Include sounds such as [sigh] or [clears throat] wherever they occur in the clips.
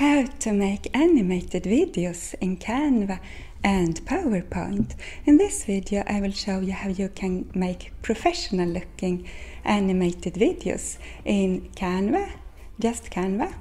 how to make animated videos in Canva and PowerPoint. In this video I will show you how you can make professional looking animated videos in Canva, just Canva,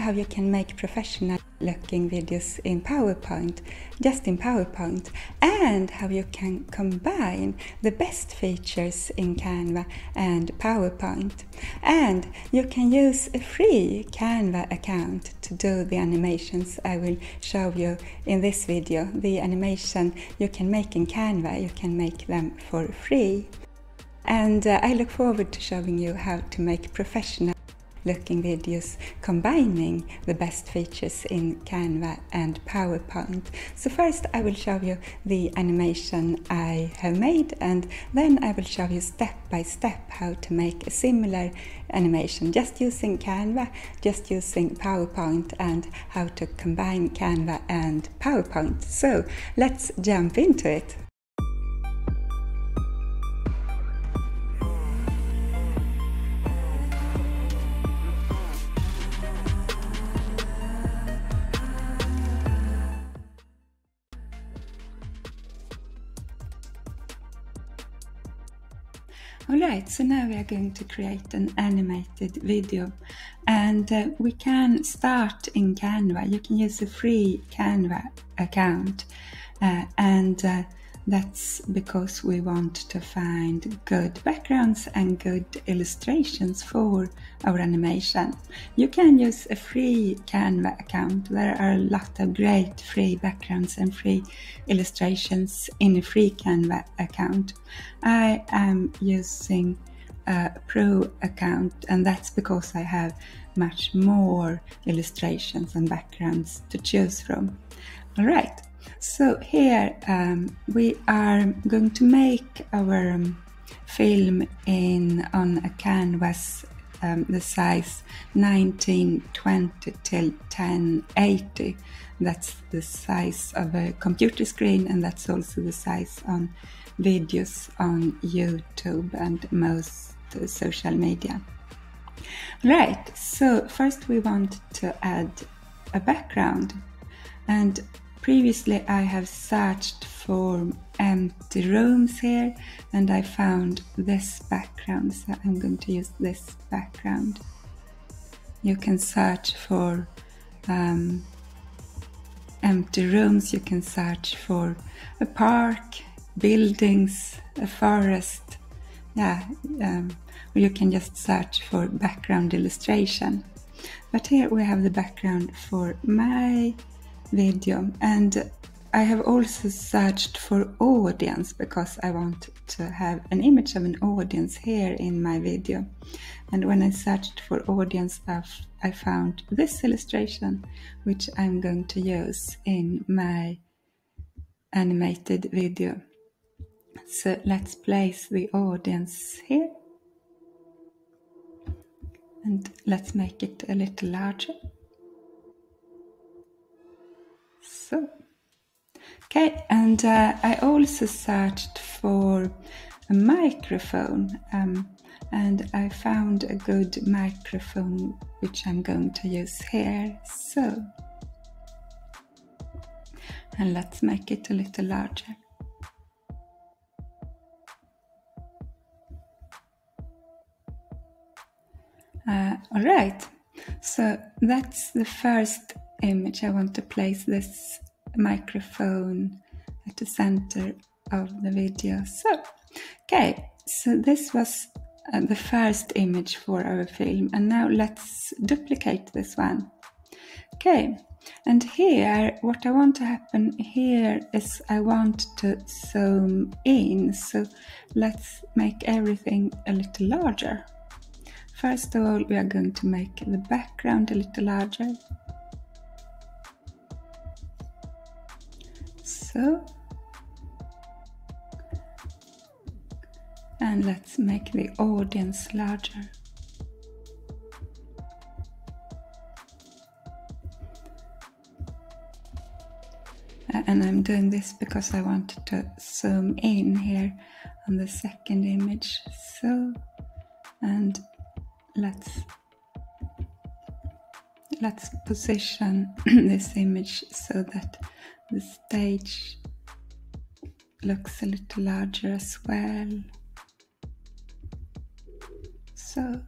how you can make professional looking videos in PowerPoint, just in PowerPoint, and how you can combine the best features in Canva and PowerPoint. And you can use a free Canva account to do the animations I will show you in this video. The animation you can make in Canva, you can make them for free. And uh, I look forward to showing you how to make professional looking videos combining the best features in Canva and PowerPoint. So first I will show you the animation I have made and then I will show you step by step how to make a similar animation just using Canva, just using PowerPoint and how to combine Canva and PowerPoint. So let's jump into it. Alright, so now we are going to create an animated video and uh, we can start in Canva. You can use a free Canva account uh, and uh, that's because we want to find good backgrounds and good illustrations for our animation. You can use a free Canva account. There are a lot of great free backgrounds and free illustrations in a free Canva account. I am using a pro account and that's because I have much more illustrations and backgrounds to choose from. Alright, so here um, we are going to make our um, film in on a canvas um, the size 1920 till 1080. That's the size of a computer screen and that's also the size on videos on YouTube and most uh, social media. Right, so first we want to add a background and Previously I have searched for empty rooms here and I found this background so I'm going to use this background. You can search for um, empty rooms, you can search for a park, buildings, a forest, yeah, um, or you can just search for background illustration. But here we have the background for my video and I have also searched for audience because I want to have an image of an audience here in my video. And when I searched for audience, I found this illustration, which I'm going to use in my animated video. So let's place the audience here. And let's make it a little larger. So, okay, and uh, I also searched for a microphone um, and I found a good microphone which I'm going to use here. So, and let's make it a little larger. Uh, all right, so that's the first image, I want to place this microphone at the center of the video. So, okay, so this was uh, the first image for our film, and now let's duplicate this one. Okay, and here, what I want to happen here is I want to zoom in, so let's make everything a little larger. First of all, we are going to make the background a little larger. So. And let's make the audience larger. And I'm doing this because I wanted to zoom in here on the second image. So, and let's let's position [clears throat] this image so that the stage looks a little larger as well. So,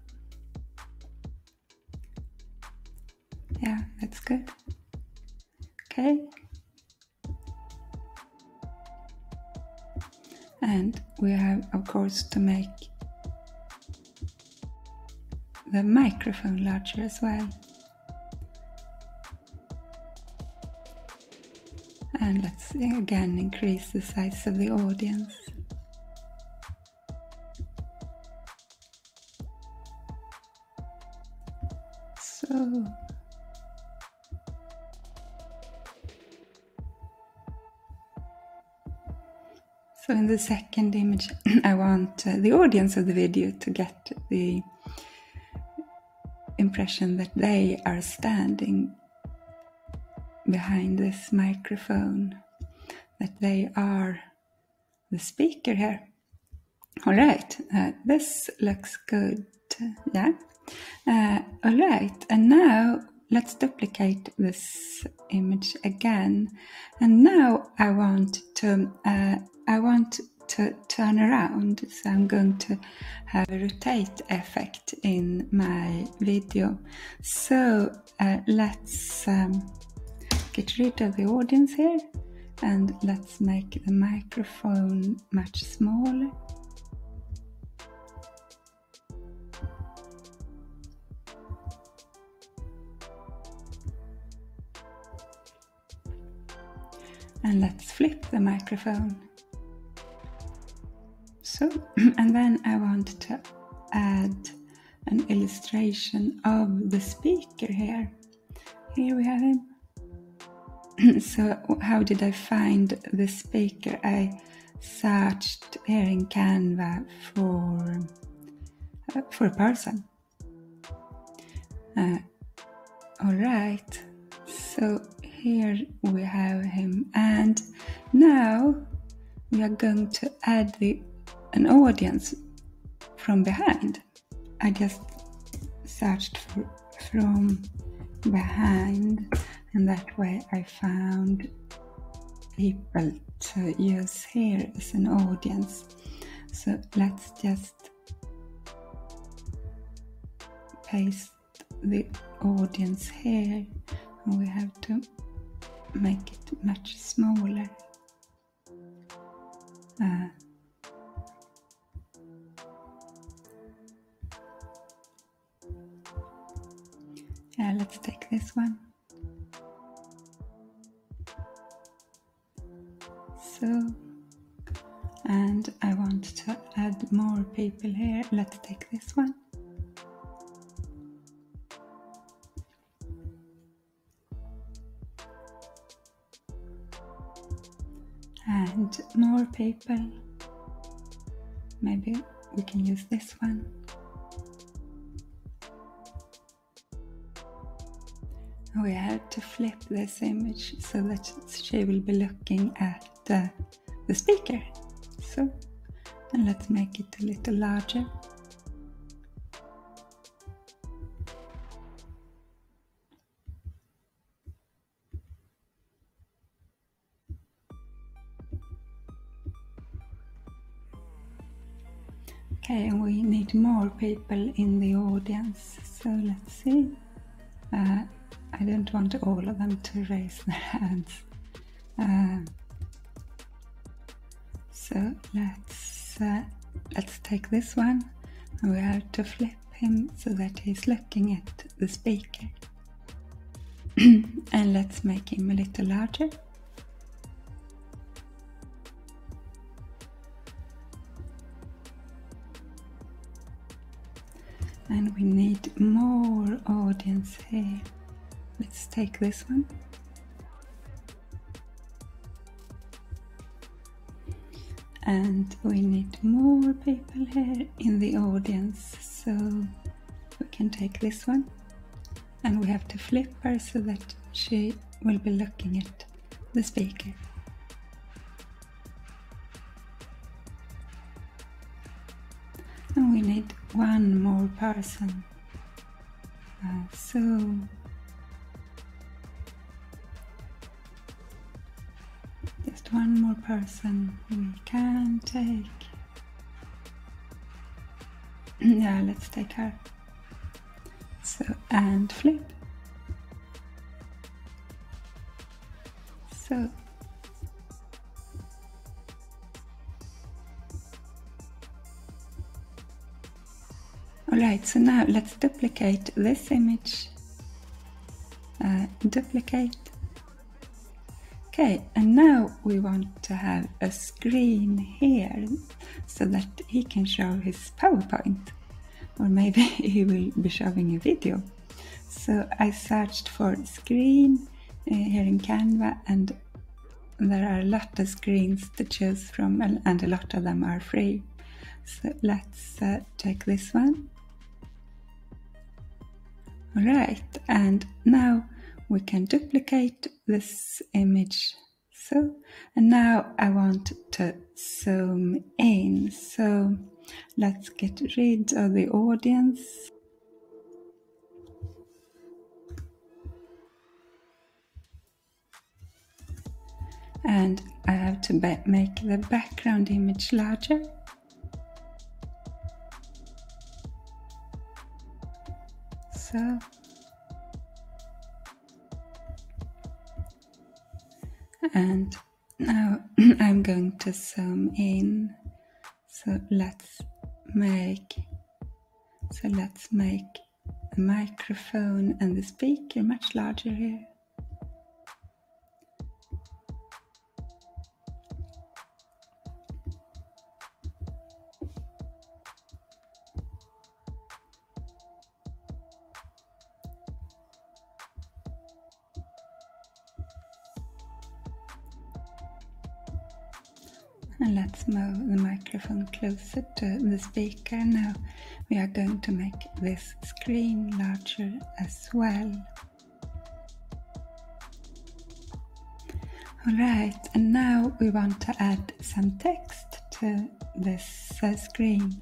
yeah, that's good. Okay. And we have, of course, to make the microphone larger as well. Again increase the size of the audience. So So in the second image, [clears throat] I want uh, the audience of the video to get the impression that they are standing behind this microphone, that they are the speaker here. All right, uh, this looks good. Yeah. Uh, all right, and now let's duplicate this image again. And now I want to uh, I want to turn around so I'm going to have a rotate effect in my video so uh, let's um, get rid of the audience here and let's make the microphone much smaller and let's flip the microphone so, [clears throat] and then I want to add an illustration of the speaker here. Here we have him. [clears throat] so, how did I find the speaker? I searched here in Canva for uh, for a person. Uh, all right. So here we have him, and now we are going to add the an audience from behind. I just searched for from behind, and that way I found people to use here as an audience. So let's just paste the audience here, and we have to make it much smaller. Uh, Yeah, let's take this one. So, and I want to add more people here. Let's take this one. And more people. Maybe we can use this one. We have to flip this image so that she will be looking at uh, the speaker. So, and let's make it a little larger. Okay, and we need more people in the audience. So let's see. Uh, I don't want all of them to raise their [laughs] hands. Uh, so let's uh, let's take this one we have to flip him so that he's looking at the speaker. [clears throat] and let's make him a little larger. And we need more audience here. Let's take this one. And we need more people here in the audience, so we can take this one. And we have to flip her so that she will be looking at the speaker. And we need one more person. Uh, so one more person we can take. [clears throat] yeah, let's take her. So, and flip. So, Alright, so now let's duplicate this image. Uh, duplicate. Okay, and now we want to have a screen here so that he can show his PowerPoint. Or maybe [laughs] he will be showing a video. So I searched for screen uh, here in Canva and there are a lot of screens to choose from and a lot of them are free. So let's uh, take this one. Alright, and now we can duplicate this image. So, and now I want to zoom in. So let's get rid of the audience. And I have to make the background image larger. so and now [clears throat] I'm going to zoom in. So let's make so let's make the microphone and the speaker much larger here And let's move the microphone closer to the speaker. Now we are going to make this screen larger as well. Alright, and now we want to add some text to this uh, screen.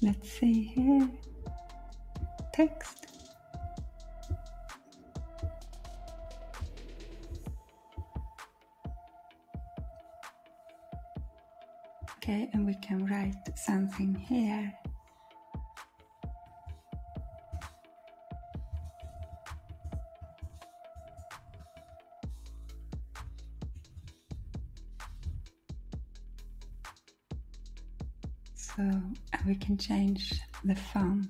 Let's see here. Text. Okay, and we can write something here. So we can change the font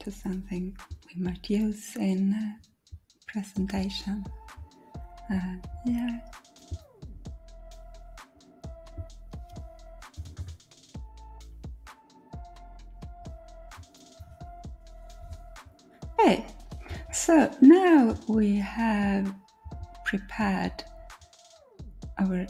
to something we might use in presentation. Uh, yeah. So now we have prepared our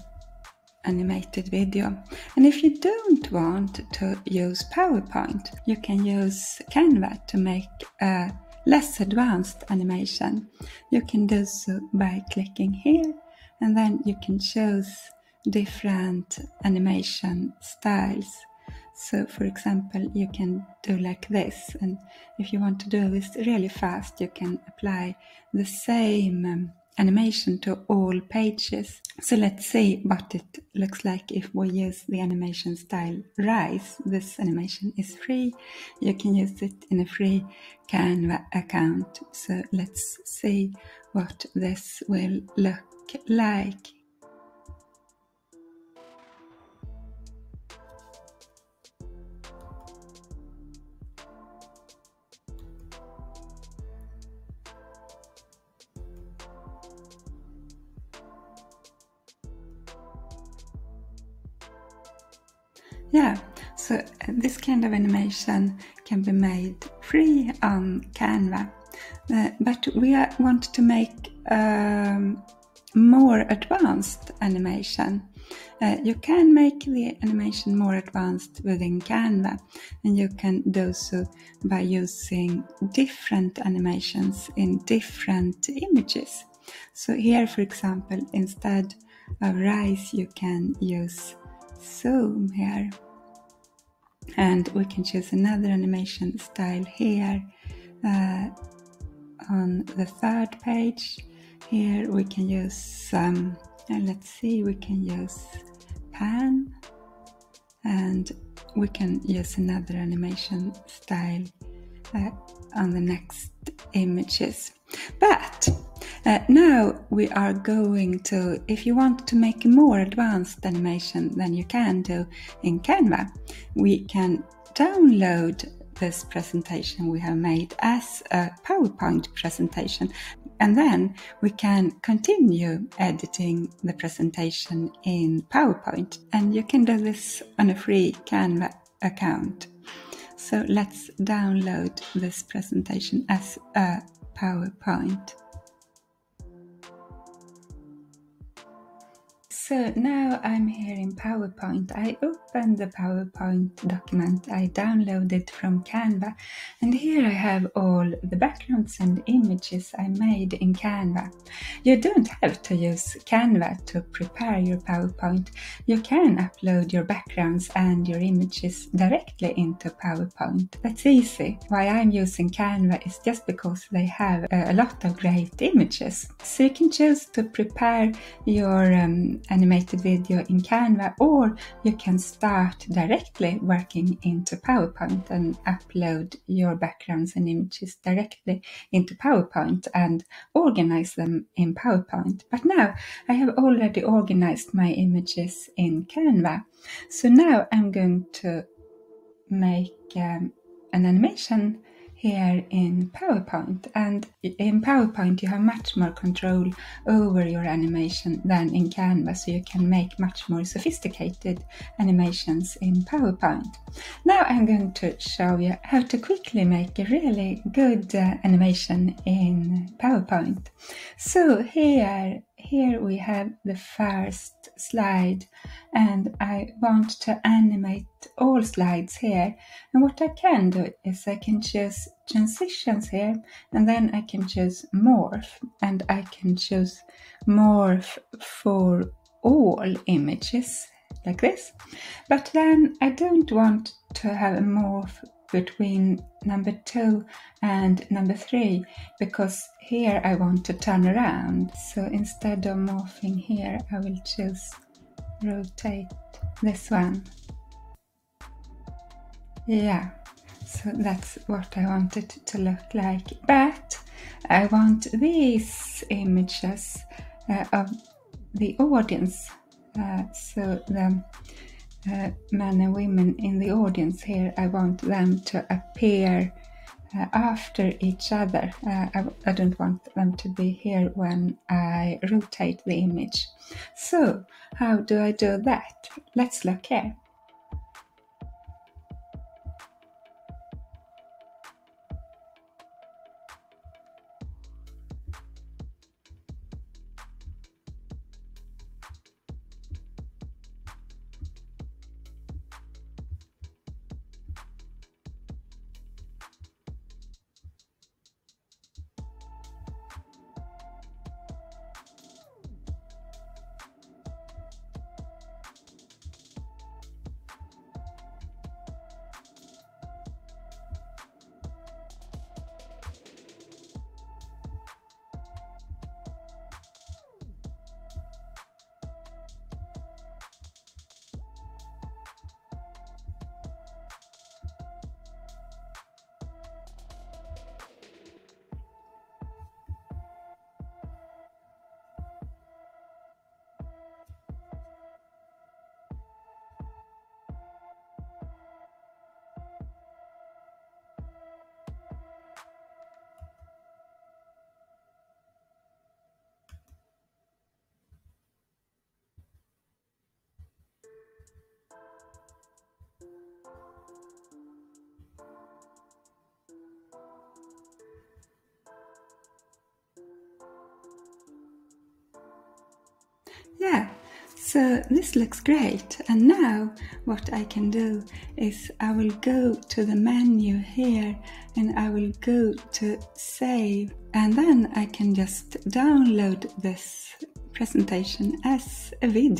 animated video. And if you don't want to use PowerPoint, you can use Canva to make a less advanced animation. You can do so by clicking here and then you can choose different animation styles. So for example, you can do like this. And if you want to do this really fast, you can apply the same um, animation to all pages. So let's see what it looks like if we use the animation style Rise. This animation is free. You can use it in a free Canva account. So let's see what this will look like. Yeah, so uh, this kind of animation can be made free on Canva. Uh, but we are, want to make um, more advanced animation. Uh, you can make the animation more advanced within Canva and you can do so by using different animations in different images. So here, for example, instead of rise, you can use zoom here. And we can choose another animation style here uh, on the third page. Here we can use um, let's see, we can use pan. And we can use another animation style uh, on the next images. But uh, now we are going to, if you want to make a more advanced animation than you can do in Canva, we can download this presentation we have made as a PowerPoint presentation. And then we can continue editing the presentation in PowerPoint. And you can do this on a free Canva account. So let's download this presentation as a PowerPoint. So now I'm here in PowerPoint. I opened the PowerPoint document I downloaded from Canva and here I have all the backgrounds and images I made in Canva. You don't have to use Canva to prepare your PowerPoint. You can upload your backgrounds and your images directly into PowerPoint. That's easy. Why I'm using Canva is just because they have a lot of great images. So you can choose to prepare your um, animated video in Canva or you can start directly working into PowerPoint and upload your backgrounds and images directly into PowerPoint and organize them in PowerPoint. But now I have already organized my images in Canva. So now I'm going to make um, an animation here in PowerPoint. And in PowerPoint, you have much more control over your animation than in Canva, so you can make much more sophisticated animations in PowerPoint. Now I'm going to show you how to quickly make a really good uh, animation in PowerPoint. So here here we have the first slide and I want to animate all slides here. And what I can do is I can choose transitions here and then I can choose morph and I can choose morph for all images like this. But then I don't want to have a morph between number two and number three because here I want to turn around. So instead of morphing here, I will choose rotate this one. Yeah, so that's what I want it to look like. But I want these images uh, of the audience. Uh, so the uh, men and women in the audience here, I want them to appear uh, after each other. Uh, I, I, don't want them to be here when I rotate the image. So, how do I do that? Let's look here. Yeah, so this looks great. And now what I can do is I will go to the menu here and I will go to save and then I can just download this presentation as a video.